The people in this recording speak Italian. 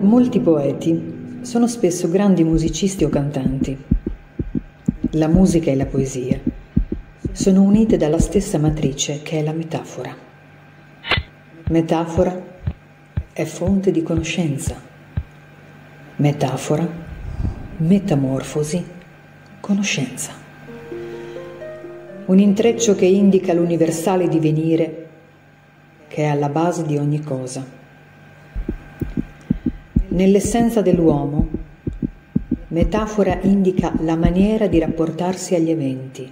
Molti poeti sono spesso grandi musicisti o cantanti. La musica e la poesia sono unite dalla stessa matrice che è la metafora. Metafora è fonte di conoscenza. Metafora, metamorfosi, conoscenza. Un intreccio che indica l'universale divenire che è alla base di ogni cosa. Nell'essenza dell'uomo, metafora indica la maniera di rapportarsi agli eventi,